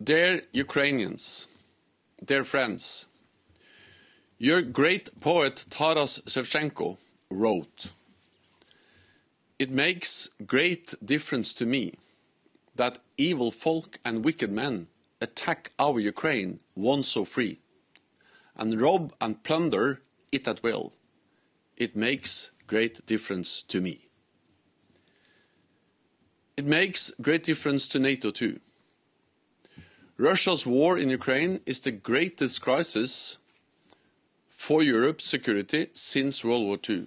Dear Ukrainians, dear friends, your great poet Taras Shevchenko wrote, It makes great difference to me that evil folk and wicked men attack our Ukraine once so free, and rob and plunder it at will. It makes great difference to me. It makes great difference to NATO too. Russia's war in Ukraine is the greatest crisis for Europe's security since World War II.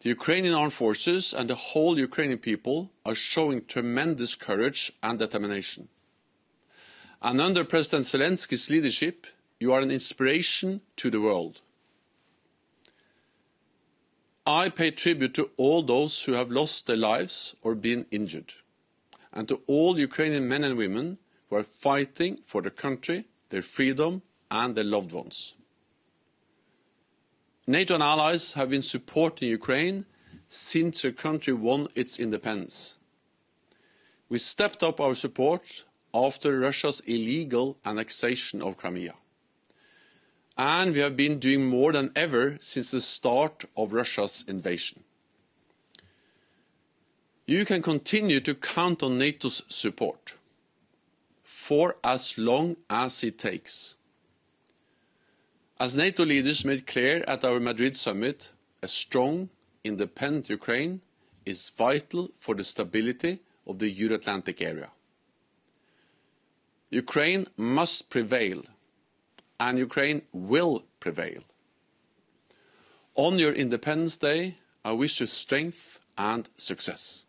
The Ukrainian armed forces and the whole Ukrainian people are showing tremendous courage and determination. And under President Zelensky's leadership, you are an inspiration to the world. I pay tribute to all those who have lost their lives or been injured, and to all Ukrainian men and women who are fighting for their country, their freedom, and their loved ones. NATO and allies have been supporting Ukraine since the country won its independence. We stepped up our support after Russia's illegal annexation of Crimea. And we have been doing more than ever since the start of Russia's invasion. You can continue to count on NATO's support for as long as it takes. As NATO leaders made clear at our Madrid summit, a strong, independent Ukraine is vital for the stability of the Euro Atlantic area. Ukraine must prevail, and Ukraine will prevail. On your Independence Day, I wish you strength and success.